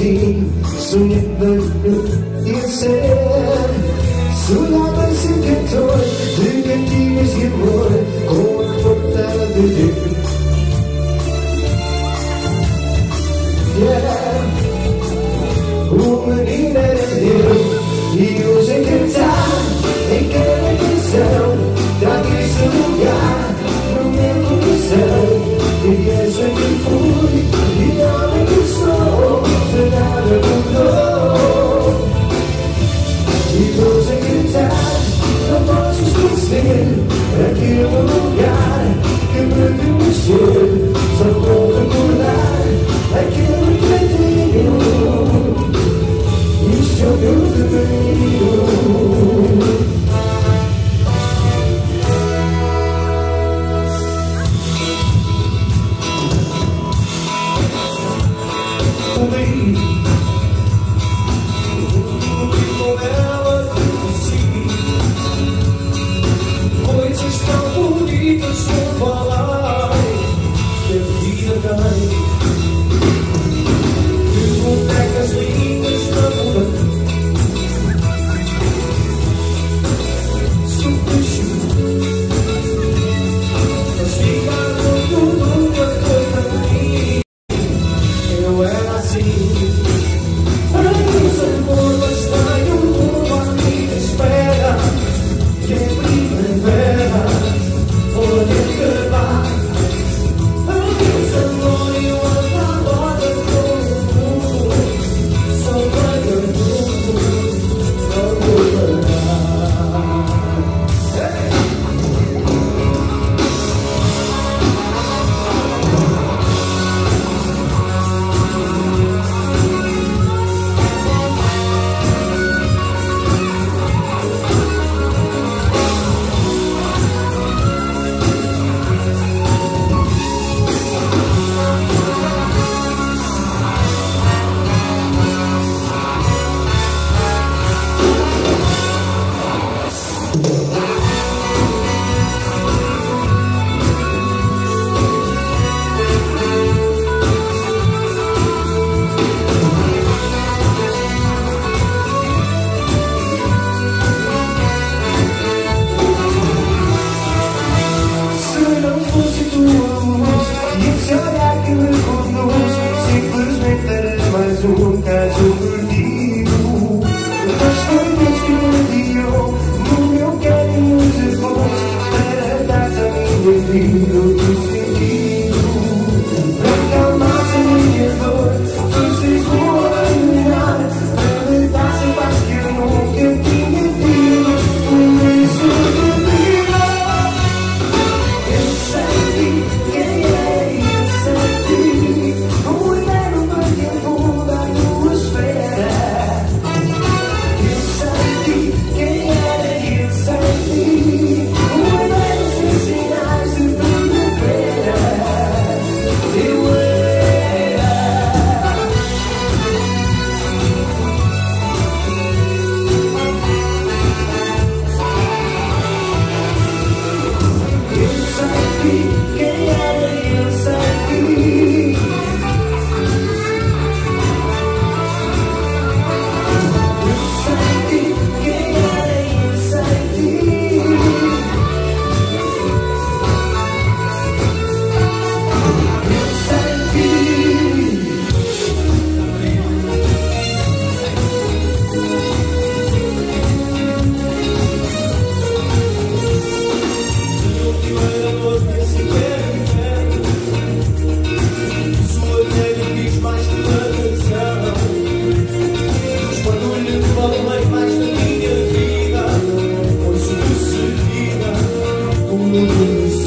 see soon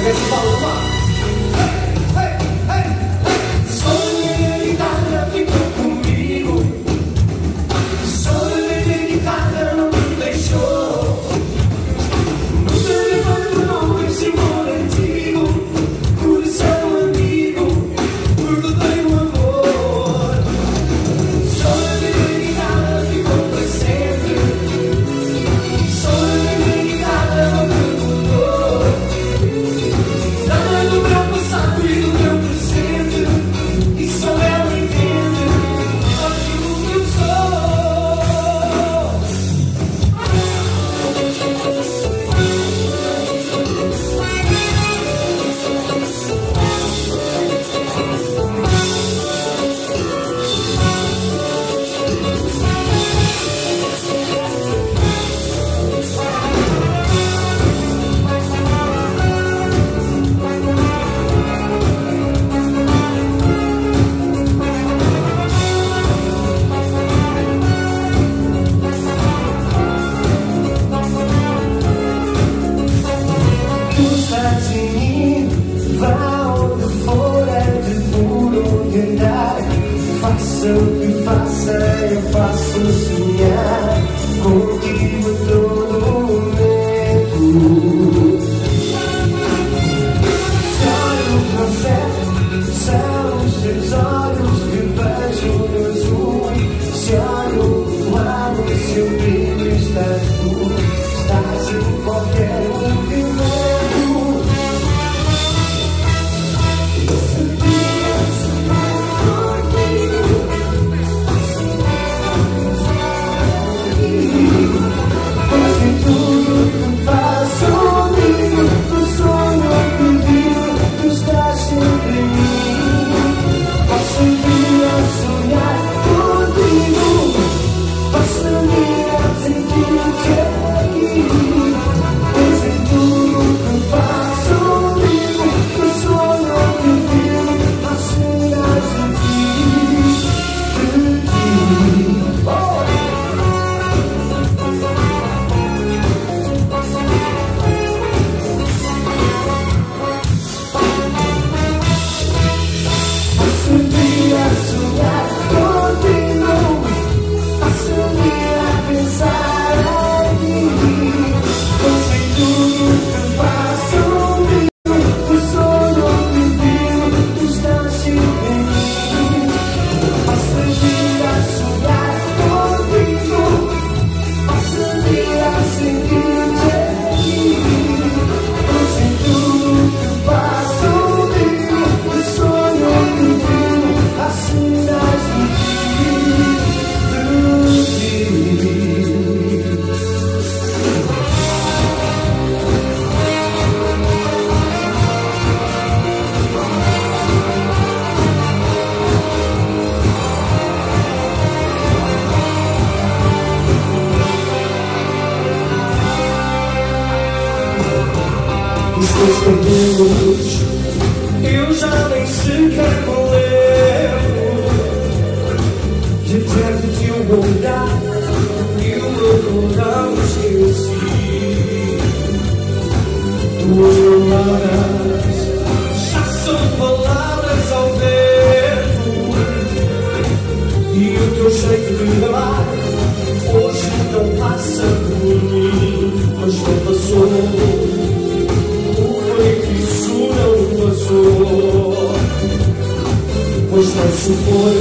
应该去报了吗？passa por mim, mas não passou. O feitiço não passou, pois não supõe.